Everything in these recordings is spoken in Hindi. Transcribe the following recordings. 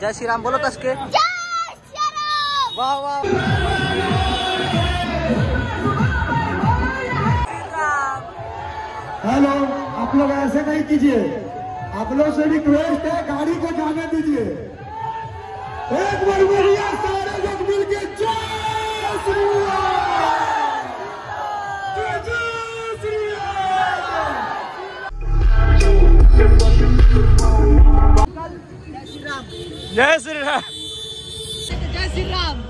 जय श्री राम बोलो कस के वाह वाह। हेलो आप लोग ऐसे नहीं कीजिए। आप लोग से रिक्वेस्ट है गाड़ी को जाने दीजिए। एक बार बढ़िया सारे लोग मिलके जय श्री राम। जय श्री राम जय श्री राम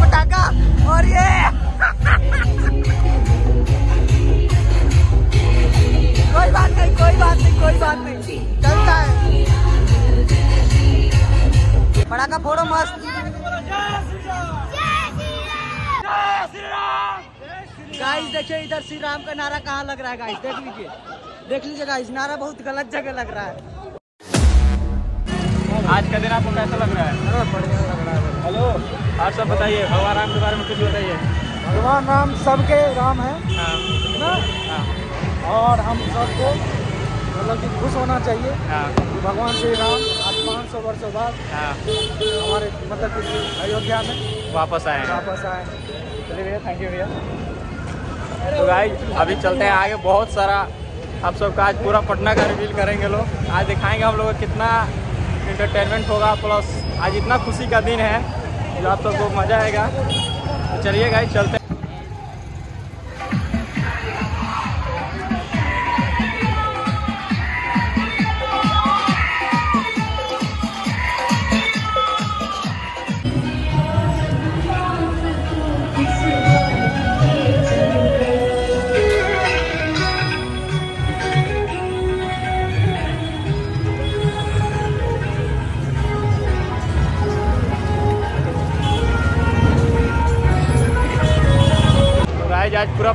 पटाखा और ये। कोई बात नहीं, कोई बात नहीं, कोई बात नहीं। चलता है। पटाखा फोड़ो मस्त। गाइस देखिए इधर श्री राम का नारा कहाँ लग रहा है गाइस देख लीजिए। देख लीजिए गाइस नारा बहुत गलत जगह लग रहा है। आज का दिन आपको कैसा लग रहा है? बढ़िया लग रहा है। हेलो आप सब बताइए भगवान राम के बारे में कुछ बताइए। भगवान राम सबके राम है हाँ। ना? हाँ। और हम सबको मतलब कि खुश होना चाहिए हाँ। भगवान श्री राम 500 वर्षों बाद हाँ। हमारे मतलब कि अयोध्या में वापस आए वापस आए चलिए भैया थैंक यू भैया। तो गाइस अभी चलते हैं आगे बहुत सारा। आप सबका आज पूरा पटना का रिवील करेंगे लोग। आज दिखाएँगे हम लोग कितना इंटरटेनमेंट होगा प्लस आज इतना खुशी का दिन है। जो आप सबको मज़ा आएगा। तो चलिए गाइस चलते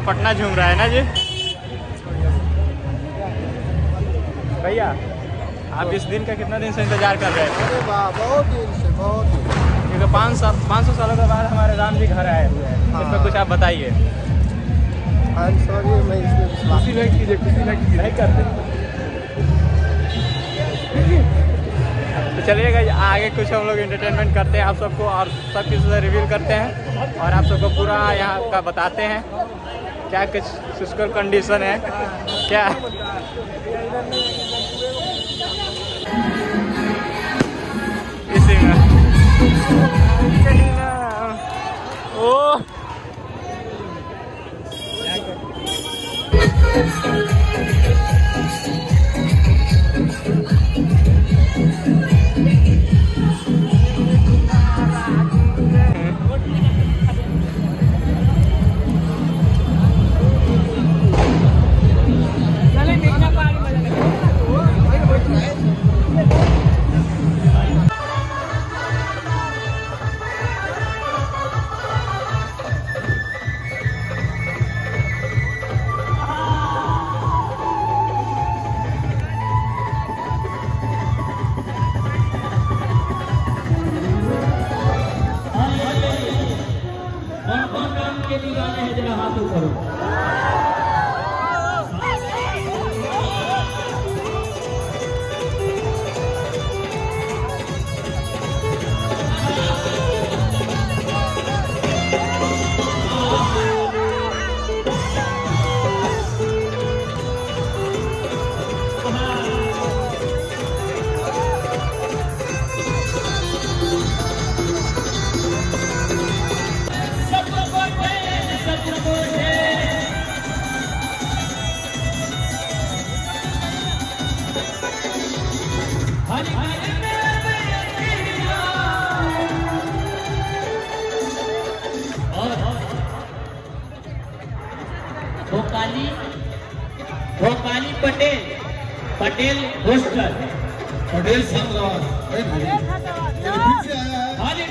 पटना झूम रहा है ना जी? भैया आप इस दिन का कितना दिन से इंतज़ार कर रहे हैं? बहुत दिन से बहुत दिन क्योंकि पाँच साल पाँच सौ सालों के बाद हमारे राम जी घर आए हुए हैं। इस पर कुछ आप बताइए। आई एम सॉरी मैं इसमें विश्वास खुशी नहीं कीजिए खुशी नहीं कीजिए। नहीं करते। तो चलिएगा आगे कुछ हम लोग इंटरटेनमेंट करते हैं आप सबको और सब किसी से रिवील करते हैं और आप सबको पूरा यहाँ का बताते हैं। क्या कुछ फ़िज़िकल कंडीशन है? क्या? इसी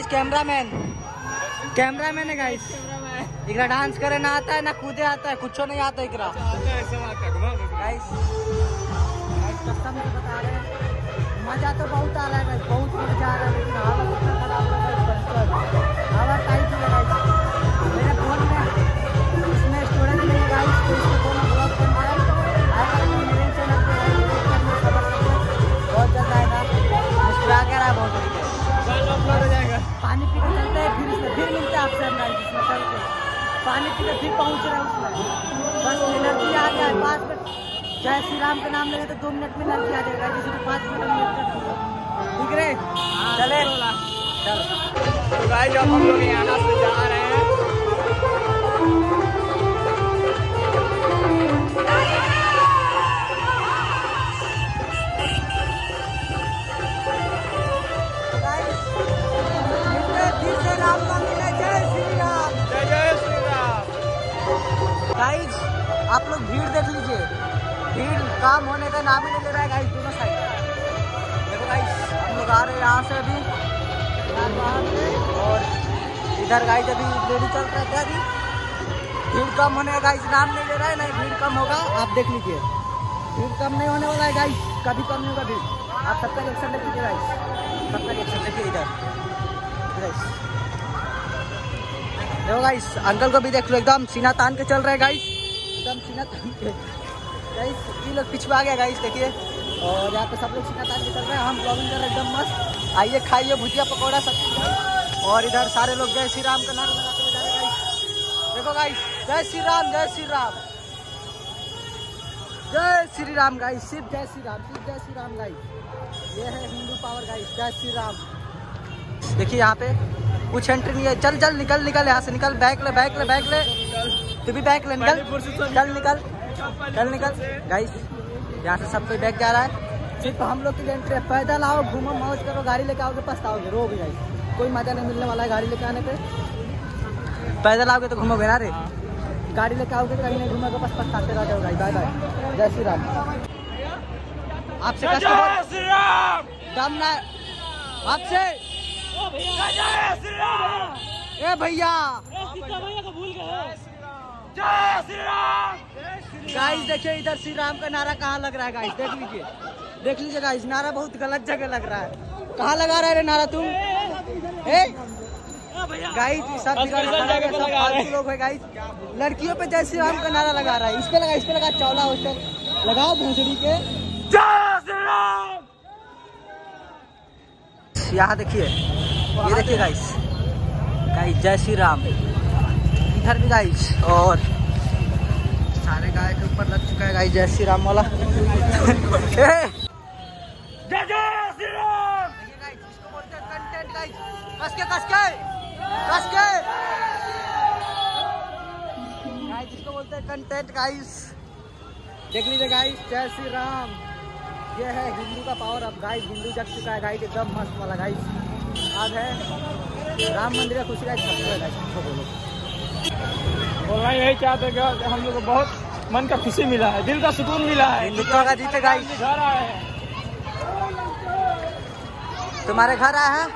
Guys cameraman cameraman है गाइस एकरा डांस करे ना आता है, ना कूदे आता है, कुछ नहीं आता हैं मज़ा तो बहुत आ रहा है बहुत मज़ा आ रहा है, लेकिन हालत इतना खराब हो रहा है बस टाइट मेरे फ़ोन में, इसमें स्टोरेज नहीं है गाइस पानी पी के चलते हैं फिर फिर मिलते हैं आपसे अंदाज जिसमें चलते चल के। पानी पी के फिर पहुँच रहे हैं उसमें। बस एनर्जी आ गया है पाँच मिनट। जय श्री राम का नाम लेंगे तो दो मिनट में एनर्जी आ जाएगा किसी को पाँच मिनट में ठीक रहे चले। चलो। तो गाइस अब हम लोग यहाँ से जा रहे हैं। गाइस आप लोग भीड़ देख लीजिए। भीड़ काम होने का नाम ही नहीं ले रहा है गाइस दोनों साइड देखो गाइस हम लोग आ रहे हैं यहाँ से अभी। और इधर गाइस अभी लेडी चल रहा है अभी? भीड़ कम होने का गाइस नाम नहीं ले रहा है, नहीं, भीड़ कम होगा, आप देख लीजिए। भीड़ कम नहीं होने वाला है गाइस कभी कम नहीं होगा भीड़। आप सबका रिएक्शन देख लीजिए गाइस सबका रिएक्शन देखिए इधर। देखो गाइस, अंकल को भी देख लो एकदम सीना तान के चल रहे हैं गाइस। एकदम सीना तान के। गाइस, ये लोग पिछवा गया गाइस, देखिए। और यहाँ पे सब लोग सीना तान के चल रहे हैं, हम ब्लॉगिंग कर रहे हैं एकदम मस्त। आइए, खाइए भुजिया, पकौड़ा सब। और इधर सारे लोग जय श्री राम का नारा लगाते हुए जा रहे हैं देखो गाइस, जय श्री राम, जय श्री राम। जय श्री राम गाइस सिर्फ़ जय श्री राम सिर्फ़ जय श्री राम गाइस। ये है हिंदू पावर गाइस, जय श्री राम। देखिए यहाँ पे कुछ एंट्री नहीं है। चल चल निकल निकल यहाँ से निकल। बैग ले बैग ले बैग ले। तू भी बैग ले निकल। चल निकल। चल निकल। गाइस यहाँ से सब कोई बैग जा रहा है। सिर्फ़ हम लोग की एंट्री है। पैदल आओ घूमो मौज करो गाड़ी लेके आओगे पछताओगे। रो भी गाइस कोई मज़ा नहीं मिलने वाला है गाड़ी लेके आने पे। पैदल आओगे तो घूमोगे ना रे? गाड़ी लेके आओगे तो कहीं नहीं घूमोगे बस पछताते रह जाओगे बाय बाय जय श्री राम। आपसे जय कस्टमर श्री राम! दम ना आपसे ए भैया। गाइस देखिए इधर श्री राम का नारा कहाँ लग रहा है गाइस देख लीजिए। देख लीजिए गाइस नारा बहुत गलत जगह लग रहा है। कहाँ लगा रहा नारा तुम? गाइस सब लगा हैं। गाइस लड़कियों पे जय श्री राम का नारा लगा रहा है। इस पे लगा, इस पे लगा, चौला हॉस्टल लगाओ भूसड़ी के। जय श्री राम! यहाँ देखिए ये देखिए गाइस गाइस जय श्री राम. इधर भी गाइस और सारे गाय के ऊपर लग चुका है गाइस जय श्री राम वाला. ए! जय जय श्री राम! देखिए गाइस इसको बोलते हैं कंटेंट गाइस कस के कस के कस के गाइस इसको बोलते हैं कंटेंट गाइस देख लीजिए गाइस जय श्री राम. ये है हिंदू का पावर अब गाइस हिंदू जग चुका है गाइस एकदम मस्त वाला गाइस आज है राम मंदिर का खुशी गाइस सबको है गाइस सबको बोलो। बोलना यही चाहते हैं कि हम लोग को बहुत मन का खुशी मिला है दिल का सुकून मिला है। हिंदुत्व का जीते गाइस घर आए हैं। तुम्हारे घर आए हैं?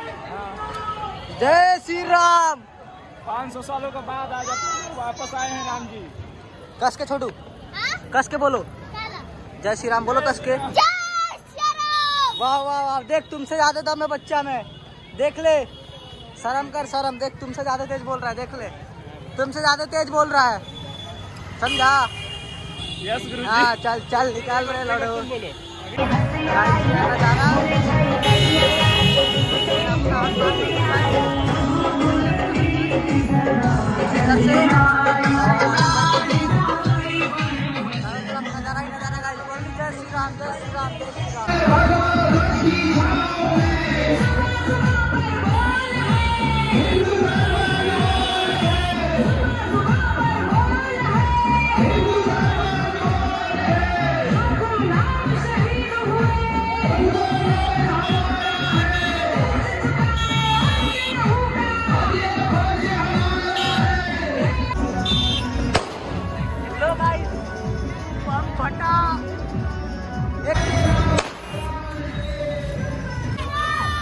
जय श्री राम। पाँच सौ सालों के बाद आज अब वापस आए हैं राम जी। कस के छोड़ू? कस के बोलो? जय श्री राम बोलो कस के। वाह वाह वाह देख तुमसे ज़्यादा दम है बच्चा में। देख ले। शर्म कर शर्म। देख तुमसे ज़्यादा तेज बोल रहा है देख ले। तुमसे ज़्यादा तेज बोल रहा है। समझा? यस गुरु हाँ चल चल निकाल रहे लड़ो।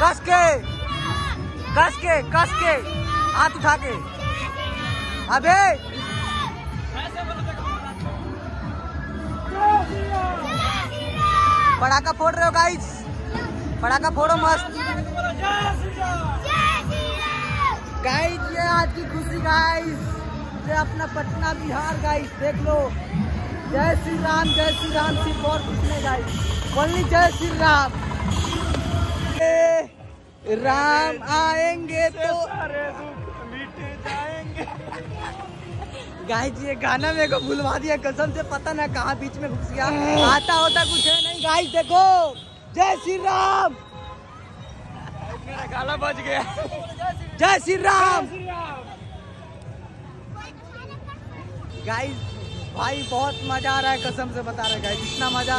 कस के कस के कस के हाथ उठा के अबे! पटाखा फोड़ रहे हो गाइस पटाखा फोड़ो मस्त। गाइस ये आज की खुशी गाइस ये अपना पटना बिहार गाइस देख लो। जय श्री राम जय श्री राम सिर्फ़ और कुछ नहीं गाइस ओनली जय श्री राम। राम आएँगे तो गाइस ये गाना मेरे को भुलवा दिया। कसम से पता ना कहाँ बीच में घुस गया। आता होता कुछ है नहीं गाइस देखो। जय श्री राम। मेरा गाला बच गया। जय श्री राम। गाइस भाई बहुत मज़ा आ रहा है कसम से बता रहे गाइस इतना मज़ा।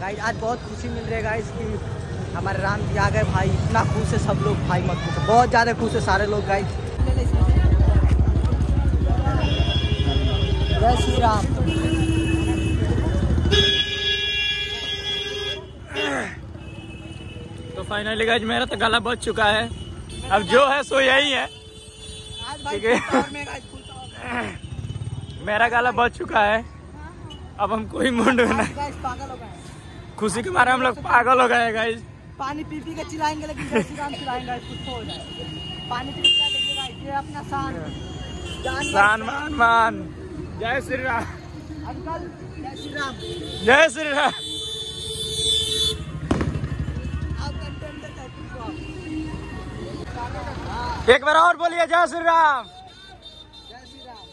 गाइस आज बहुत खुशी मिल रही है गाइस कि हमारे राम जी आ गए भाई इतना खुश है सब लोग भाई मत पूछो। बहुत ज़्यादा खुश है सारे लोग गाइस जय श्री राम। फाइनली गाइज़ मेरा तो गला बच चुका है। अब जो है सो यही है। ठीक है। मेरा गला बच चुका है। अब हम कोई मुंड में नहीं पागल हो गए। खुशी के मारे हम लोग पागल हो गए गाइज़ पानी पी पी के चिल्लाएँगे लेकिन जय श्री राम चिल्लाएँगे कुछ हो जाए। पानी पी के ये अपना शान। सान मान मान। जय श्री राम। अंकल जय श्री राम। जय श्री राम। एक बार और बोलिए जय श्री राम। जय श्री राम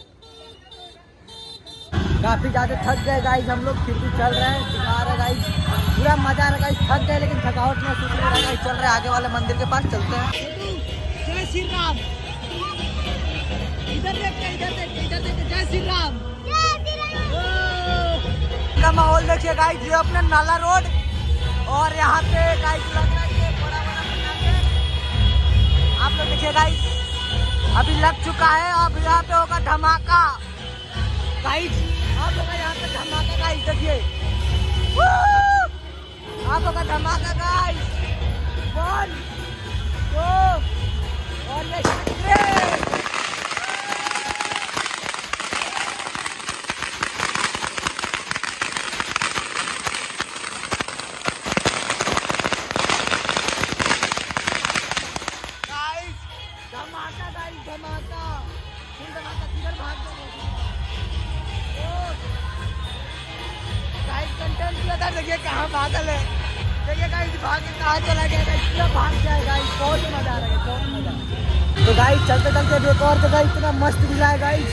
काफ़ी ज़्यादा थक गए गाइस हम लोग फिर भी चल रहे हैं। दिखा रहे गाइस पूरा मज़ा आ रहा गाइस थक गए लेकिन थकावट में नहीं रहा गाइस चल रहे आगे वाले मंदिर के पास चलते हैं। जय श्री राम। इधर देख के इधर देख के इधर देख के जय श्री राम। का माहौल देखिए गाइस ये अपने नाला रोड और यहाँ पे गाइस लग रहा है आप लोग देखिए गाइस अभी लग चुका है, अब यहाँ पे होगा धमाका। गाइस आप लोग यहाँ पे धमाका गाइस देखिए! आप लोग धमाका गाइस वन और ये देखिए कहाँ भागल है। देखिए गाइस भाग कहाँ चला गया गाइस भाग गया गाइस बहुत मज़ा आ रहा है, बहुत मज़ा तो गाइस चलते चलते अभी एक और जगह इतना मस्त मिला है गाइस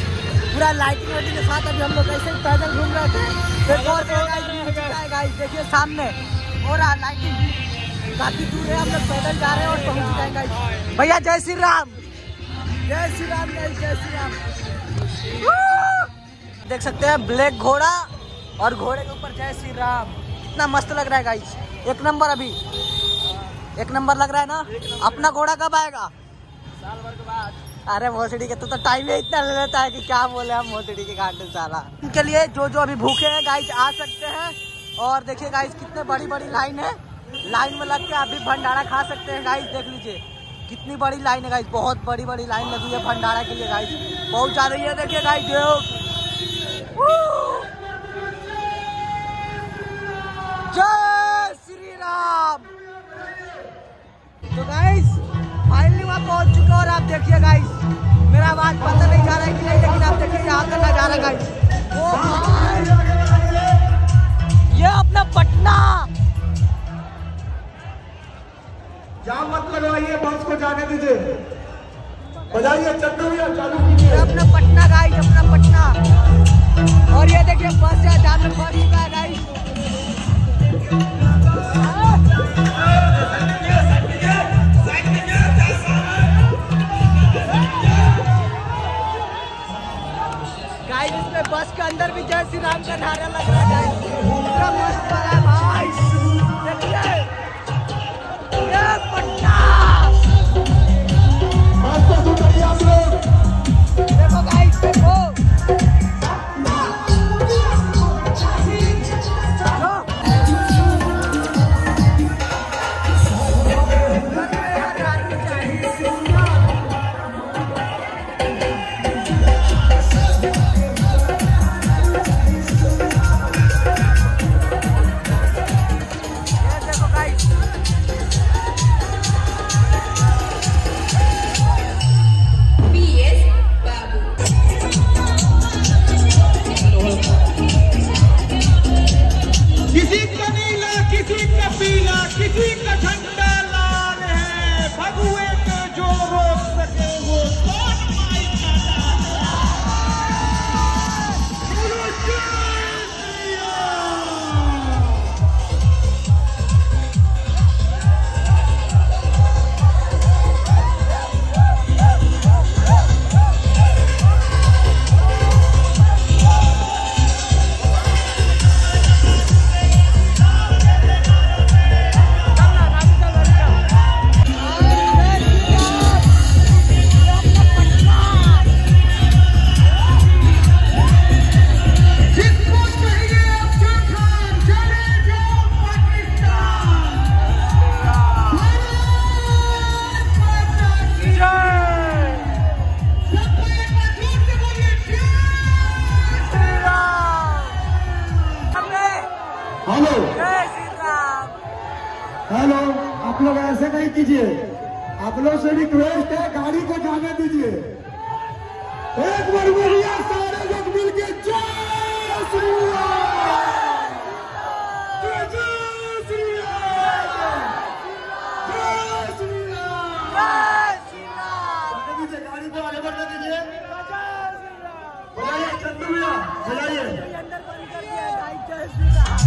पूरा लाइटिंग वाइटिंग के साथ अभी हम लोग ऐसे ही पैदल घूम रहे थे। एक और जगह है गाइस देखिए सामने। और लाइटिंग काफ़ी दूर है, हम लोग पैदल जा रहे हैं और पहुँच जाएँगे गाइस भैया, जय श्री राम। जय श्री राम जय श्री राम। देख सकते हैं, ब्लैक घोड़ा। और घोड़े के ऊपर जय श्री राम। कितना मस्त लग रहा है गाइस एक नंबर अभी। एक नंबर लग रहा है ना? अपना घोड़ा कब आएगा? साल भर के बाद। अरे मोसड़ी के तो, तो टाइम ही इतना ले लेता है कि क्या बोले हम मोसड़ी के घाटे साला। इनके लिए जो जो अभी भूखे हैं गाइस आ सकते हैं। और देखिए गाइस कितने बड़ी बड़ी लाइन है। लाइन में लग के आप भी भंडारा खा सकते हैं गाइस देख लीजिए। कितनी बड़ी लाइन है गाइस बहुत बड़ी बड़ी लाइन लगी है भंडारा के लिए गाइस बहुत ज़्यादा ये देखिए गाइस जय श्री राम तो गाइस फाइनली वहाँ पहुँच चुके हैं और आप देखिए गाइस मेरा आवाज़ पता नहीं जा रहा है कि नहीं लेकिन आप देखिए यहाँ का नज़ारा गाइस ये अपना पटना। जाम मत लगवाइए बस को जाने दीजिए। बजाइए भैया चालू कीजिए। अपना पटना गाइस अपना पटना। और ये देखिए बस है जहाँ पे फंस चुका है गाइस बस के अंदर भी जय श्री राम का नारा लग रहा है।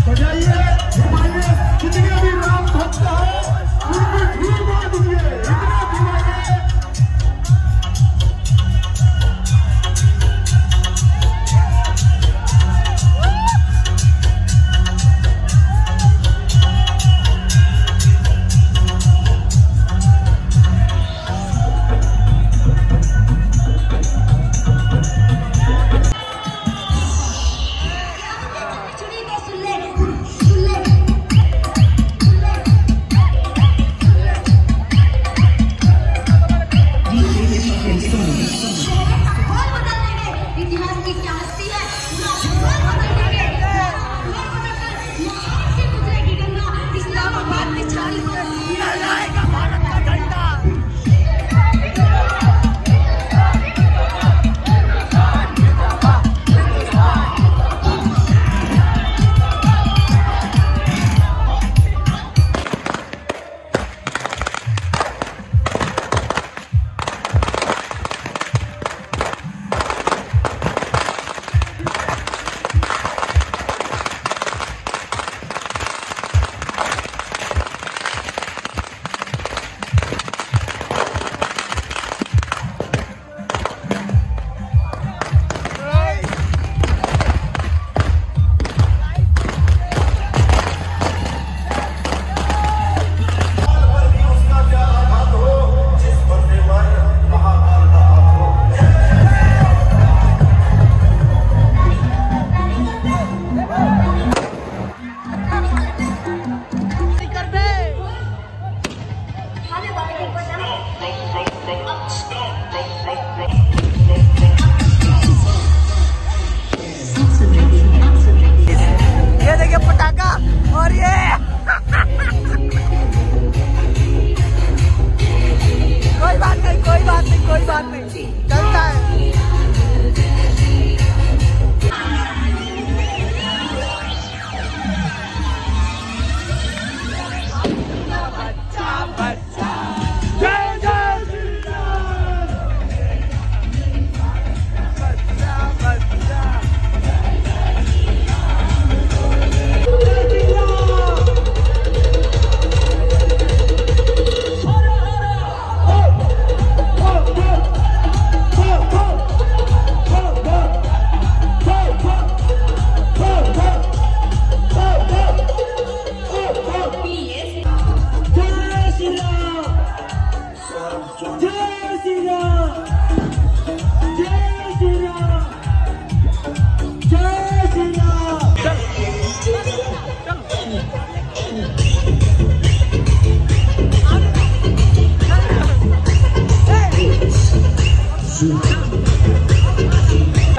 बजाइए घुमाइए। जितने भी राम भक्त हैं उनको धूल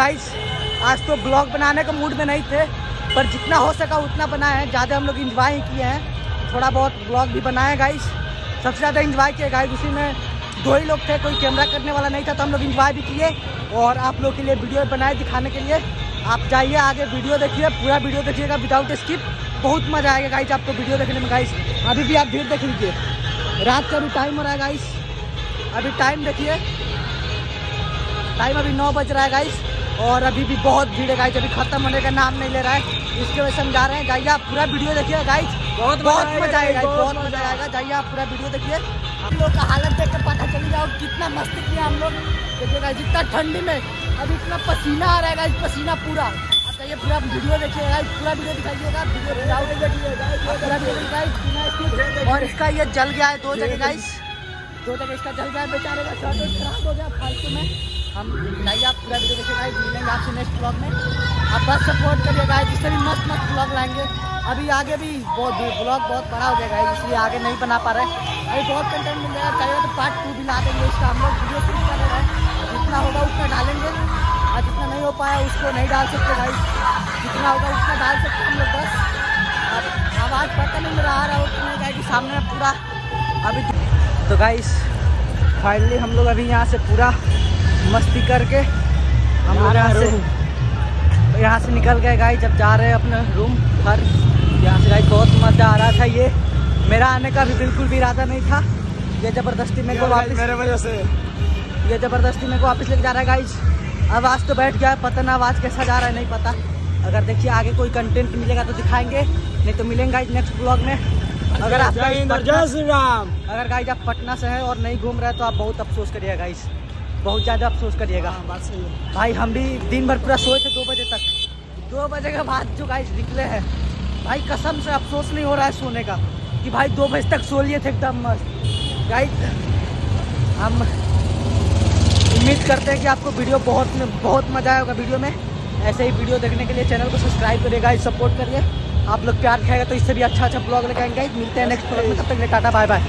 गाइस आज तो ब्लॉग बनाने का मूड में नहीं थे, पर जितना हो सका उतना बनाए हैं। ज़्यादा हम लोग इंजॉय ही किए हैं। थोड़ा बहुत ब्लॉग भी बनाए गाइस सबसे ज़्यादा इंजॉय किए गाइस उसी में दो ही लोग थे, कोई कैमरा करने वाला नहीं था तो हम लोग इंजॉय भी किए। और आप लोग के लिए वीडियो बनाए दिखाने के लिए। आप जाइए आगे वीडियो देखिए, पूरा वीडियो देखिएगा विदाउट स्किप बहुत मज़ा आएगा गाइस आपको वीडियो देखने में गाइस अभी भी आप भीड़ देख लीजिए। रात का भी टाइम हो रहा है गाइस अभी टाइम देखिए। टाइम अभी नौ बज रहा है गाइस और अभी भी बहुत भीड़ है गाइस अभी खत्म होने का नाम नहीं ले रहा है। इसके वजह से हम जा रहे हैं। जाइए आप पूरा वीडियो देखिए गाइस बहुत बहुत मज़ा आएगा, बहुत मज़ा आएगा। जाइए आप पूरा वीडियो देखिए। हम लोग का हालत देख कर पता चल जाओ कितना मस्ती किया हम लोग। देखिए गाइस इतना ठंडी में अभी इतना पसीना आ रहा है पसीना पूरा। जाइए पूरा वीडियो देखिए गाइस पूरा वीडियो दिखाइएगा। वीडियो। और इसका ये जल गया है दो जगह गाइस दो जगह इसका जल गया है बेचारे का शर्ट खराब हो गया फालतू में। हम। जाइए आप पूरा वीडियो देखिए, गाइस, मिलेंगे आपसे नेक्स्ट ब्लॉग में। आप बस सपोर्ट करिए, गाइस इससे भी मस्त मस्त ब्लॉग लाएँगे। अभी आगे भी बहुत ब्लॉग बहुत बड़ा हो गया, गाइस, इसलिए आगे नहीं बना पा रहे। अभी बहुत कंटेंट मिल जाएगा चाहिए तो पार्ट टू भी ला देंगे इसका हम लोग वीडियो शूट कर रहे हैं। जितना होगा उतना डालेंगे। और जितना नहीं हो पाया, उसको नहीं डाल सकते, गाइस। जितना होगा उतना डाल सकते हम लोग, बस। आवाज़ पता नहीं मेरा आ रहा हो कि गाइस सामने पूरा। अभी तो गाइस फाइनली हम लोग अभी यहाँ से पूरा मस्ती करके हम लोग यहाँ से यहाँ से निकल गए गाइस जब जा रहे हैं अपने रूम घर। यहाँ से गाइस बहुत मज़ा आ रहा था ये। मेरा आने का भी बिल्कुल भी इरादा नहीं था। ये ज़बरदस्ती मेरे को वापस मेरे वजह से। ये ज़बरदस्ती मेरे को वापस लेके जा रहा है गाइस आवाज़ तो बैठ गया है पता ना आवाज़ कैसा जा रहा है नहीं पता। अगर देखिए आगे कोई कंटेंट मिलेगा तो दिखाएँगे नहीं तो मिलेंगे गाइस नेक्स्ट ब्लॉग में। अगर आप जय श्री राम। अगर गाइस आप पटना से हैं और नहीं घूम रहे हैं तो आप बहुत अफसोस करिएगा गाइस बहुत ज़्यादा अफसोस करिएगा। बात सही भाई हम भी दिन भर पूरा सोए थे दो बजे तक। दो बजे के बाद जो गाइस निकले हैं भाई कसम से अफसोस नहीं हो रहा है सोने का कि भाई दो बजे तक सो लिए थे एकदम मस्त। गाइस हम उम्मीद करते हैं कि आपको वीडियो बहुत बहुत मज़ा आया होगा वीडियो में। ऐसे ही वीडियो देखने के लिए चैनल को सब्सक्राइब करिए गाइस सपोर्ट करिए आप लोग प्यार खाएगा तो इससे भी अच्छा अच्छा ब्लॉग लेकर आएँगे। मिलते हैं नेक्स्ट ब्लॉग में तब तक टाटा बाय बाय